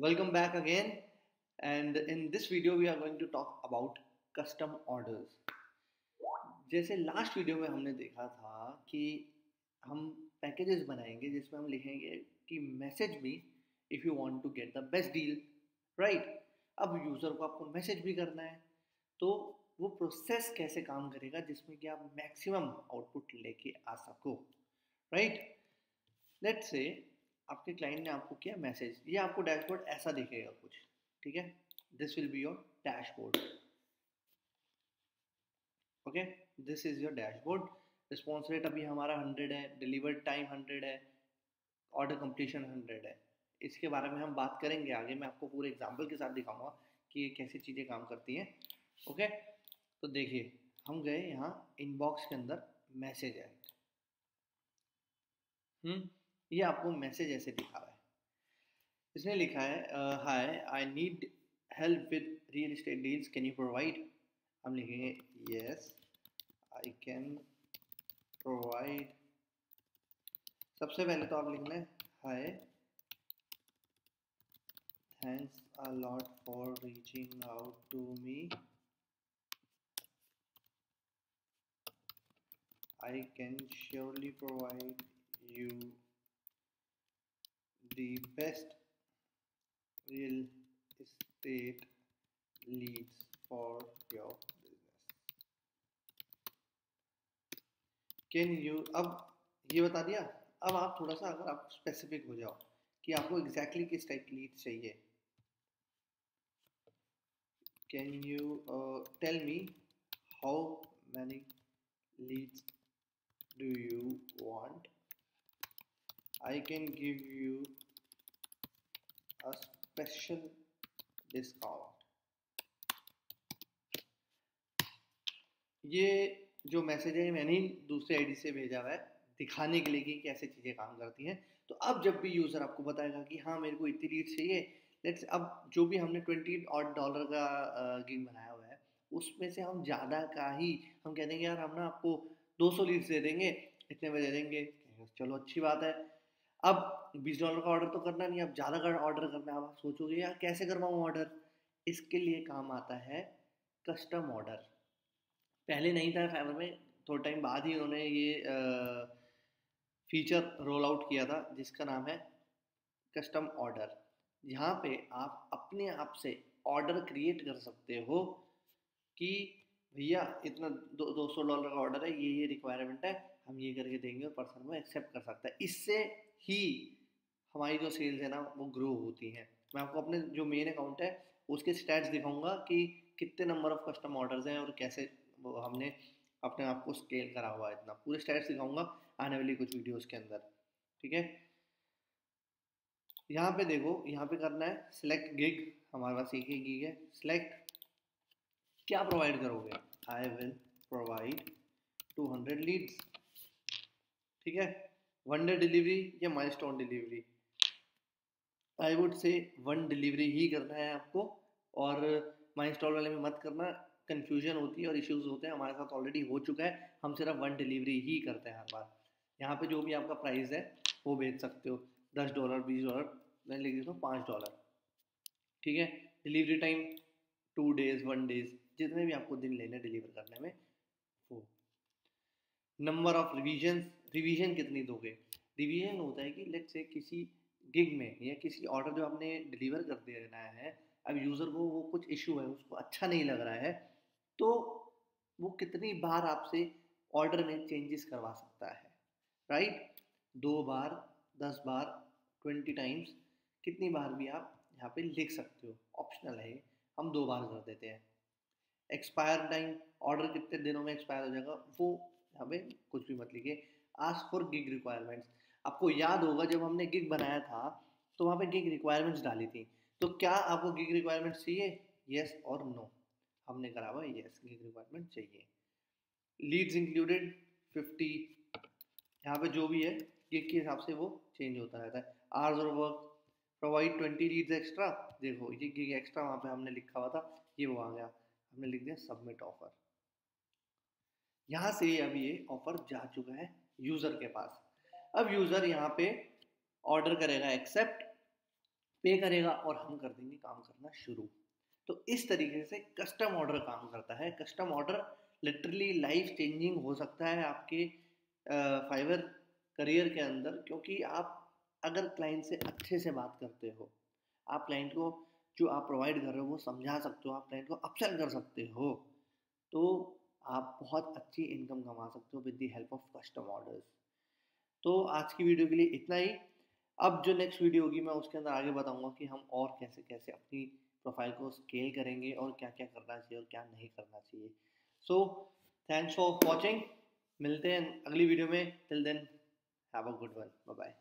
Welcome back again. And in this video, we are going to talk about custom orders. जैसे last video में हमने देखा था कि हम पैकेजेस बनाएँगे जिसमें हम लिखेंगे कि message me if you want to get the best deal right अब यूज़र को आपको मैसेज भी करना है तो वो प्रोसेस कैसे काम करेगा जिसमें कि आप मैक्सिमम आउटपुट लेके आ सको राइट लेट से आपके क्लाइंट ने आपको किया मैसेज ये आपको डैशबोर्ड ऐसा दिखेगा कुछ, ठीक है? This will be your dashboard okay this is your dashboard response rate अभी हमारा हंड्रेड है डिलीवर टाइम हंड्रेड है ऑर्डर कंप्लीशन हंड्रेड है। इसके बारे में हम बात करेंगे आगे, मैं आपको पूरे एग्ज़ाम्पल के साथ दिखाऊँगा कि ये कैसी चीज़ें काम करती हैं। ओके तो देखिए, हम गए यहाँ इनबॉक्स के अंदर मैसेज है। हम्म? ये आपको मैसेज ऐसे दिखा रहा है। इसने लिखा है hi I need help with real estate deals can you provide हम लिखेंगे यस आई कैन प्रोवाइड सबसे पहले तो आप लिखना है hi thanks a lot for reaching out to me I can surely provide you the best real estate leads for your business. Can you, अब ये बता दिया, अब आप थोड़ा सा अगर आप स्पेसिफिक हो जाओ कि आपको एग्जैक्टली exactly किस टाइप की लीड चाहिए। Can you tell me how many lead do you want I can give you a special discount. ये जो मैसेज है मैंने दूसरे आईडी से भेजा हुआ है, दिखाने के लिए कि कैसे चीज़ें काम करती हैं। तो अब जब भी यूज़र आपको बताएगा कि हाँ मेरे को इतनी लीड चाहिए लेट्स अब जो भी हमने ट्वेंटी और डॉलर का गेम बनाया हुआ है, उसमें से हम ज़्यादा का ही, हम कह देंगे, यार, हम ना आपको 200 लीड्स दे देंगे, इतने में दे देंगे। चलो, अच्छी बात है। अब 20 डॉलर का ऑर्डर तो करना नहीं, अब ज़्यादा का ऑर्डर करना है आप सोचोगे, यार, कैसे करवाऊँ ऑर्डर इसके लिए काम आता है कस्टम ऑर्डर पहले नहीं था फाइवर में, थोड़े टाइम बाद ही उन्होंने ये फीचर रोल आउट किया था, जिसका नाम है कस्टम ऑर्डर यहाँ पे आप अपने आप से ऑर्डर क्रिएट कर सकते हो कि, भैया, इतना दो दो सौ डॉलर का ऑर्डर है, ये ये रिक्वायरमेंट है हम ये करके देंगे और पर्सन वो एक्सेप्ट कर सकता है। इससे ही हमारी जो सेल्स है ना, वो ग्रो होती हैं। मैं आपको अपने जो मेन अकाउंट है, उसके स्टैट्स दिखाऊँगा कि कितने नंबर ऑफ़ कस्टम ऑर्डर्स हैं और कैसे हमने अपने आप को स्केल करा हुआ है इतना। पूरे स्टैट्स दिखाऊँगा आने वाली कुछ वीडियोस के अंदर। ठीक है? यहाँ पे देखो, यहाँ पे करना है सिलेक्ट गिग हमारे पास एक ही गिग है। सिलेक्ट क्या प्रोवाइड करोगे? आई विल प्रोवाइड 200 लीड्स ठीक है? वन डे डिलीवरी या milestone delivery I would say one delivery ही करना है आपको और माइलस्टोन वाले में मत करना कन्फ्यूज़न होती है और इश्यूज़ होते हैं, हमारे साथ ऑलरेडी हो चुका है, हम सिर्फ़ वन डिलीवरी ही करते हैं हर बार। यहाँ पे जो भी आपका प्राइस है, वो भेज सकते हो। दस डॉलर बीस डॉलर मैं लिख देता हूँ पाँच डॉलर ठीक है? Delivery time two days one days जितने भी आपको दिन लेने डिलीवर करने में, वो। नंबर ऑफ़ रिवीजन रिवीजन कितनी दोगे? रिवीजन होता है कि लेट से किसी गिग में या किसी ऑर्डर जो आपने डिलीवर कर देना है, अब यूज़र को वो कुछ इशू है, उसको अच्छा नहीं लग रहा है तो वो कितनी बार आपसे ऑर्डर में चेंजेस करवा सकता है राइट दो बार, दस बार ट्वेंटी टाइम्स कितनी बार भी आप यहाँ पे लिख सकते हो ऑप्शनल है हम दो बार कर देते हैं। एक्सपायर टाइम ऑर्डर कितने दिनों में एक्सपायर हो जाएगा, वो हमें कुछ भी मत लिखिए। आस्क फॉर गिग रिक्वायरमेंट्स आपको याद होगा, जब हमने गिग बनाया था तो वहाँ पे गिग रिक्वायरमेंट्स डाली थी। तो क्या आपको गिग रिक्वायरमेंट्स चाहिए? यस और नो हमने करा हुआ यस गिग रिक्वायरमेंट चाहिए। लीड्स इंक्लूडेड फिफ्टी यहाँ पे जो भी है गिग के हिसाब से वो चेंज होता रहता है। आर्स और work provide twenty leads extra देखो, ये गिग एक्स्ट्रा वहाँ पे हमने लिखा हुआ था, ये वो आ गया। हमने लिख दिया सबमिट ऑफ़र यहाँ से अब ये ऑफ़र जा चुका है। यूज़र के पास। अब यूज़र यहाँ पे ऑर्डर करेगा एक्सेप्ट पे करेगा और हम कर देंगे काम करना शुरू। तो इस तरीके से कस्टम ऑर्डर काम करता है। Custom order literally life changing हो सकता है आपके फाइबर करियर के अंदर, क्योंकि आप अगर क्लाइंट से अच्छे से बात करते हो, आप क्लाइंट को जो आप प्रोवाइड कर रहे हो वो समझा सकते हो, आप क्लाइंट को अपसेल कर सकते हो। तो आप बहुत अच्छी इनकम कमा सकते हो with the help of custom orders तो आज की वीडियो के लिए इतना ही। अब जो नेक्स्ट वीडियो होगी, मैं उसके अंदर आगे बताऊँगा कि हम और कैसे कैसे अपनी प्रोफ़ाइल को स्केल करेंगे और क्या क्या करना चाहिए और क्या नहीं करना चाहिए। सो थैंक्स फॉर वॉचिंग मिलते हैं अगली वीडियो में। Till then have a good one bye bye